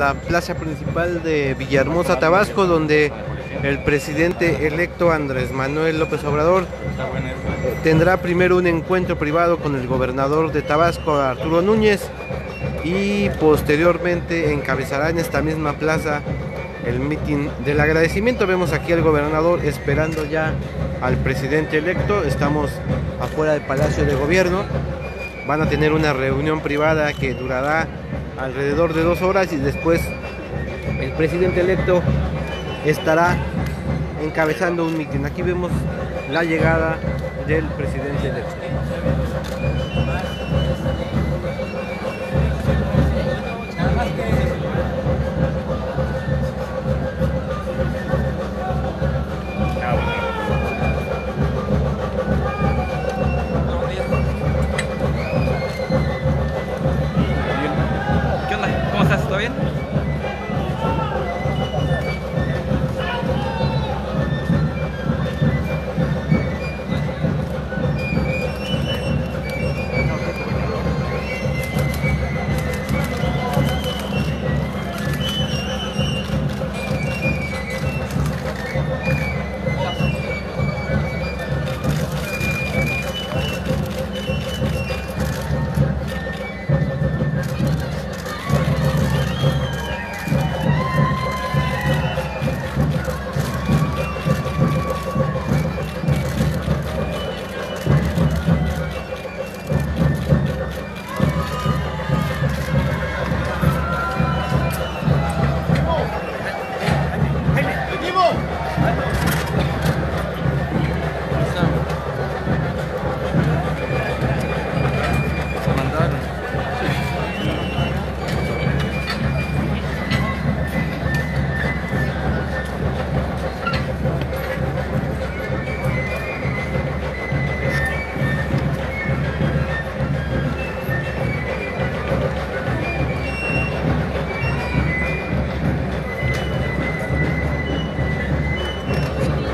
la plaza principal de Villahermosa, Tabasco, donde el presidente electo Andrés Manuel López Obrador eh, tendrá primero un encuentro privado con el gobernador de Tabasco, Arturo Núñez, y posteriormente encabezará en esta misma plaza el mitin del agradecimiento. Vemos aquí al gobernador esperando ya al presidente electo. Estamos afuera del Palacio de Gobierno. Van a tener una reunión privada que durará alrededor de dos horas y después el presidente electo estará encabezando un mitin. Aquí vemos la llegada del presidente electo.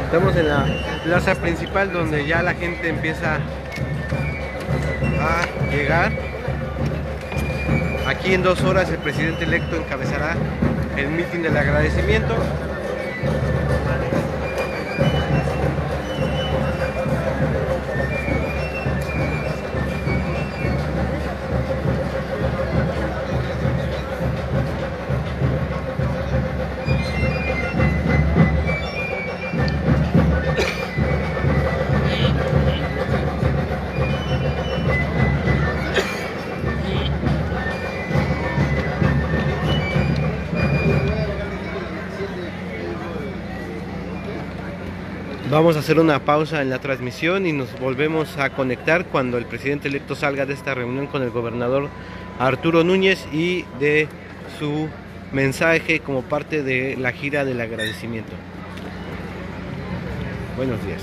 Estamos en la plaza principal donde ya la gente empieza a llegar. Aquí en dos horas el presidente electo encabezará el mitin del agradecimiento. Vamos a hacer una pausa en la transmisión y nos volvemos a conectar cuando el presidente electo salga de esta reunión con el gobernador Arturo Núñez y de su mensaje como parte de la gira del agradecimiento. Buenos días.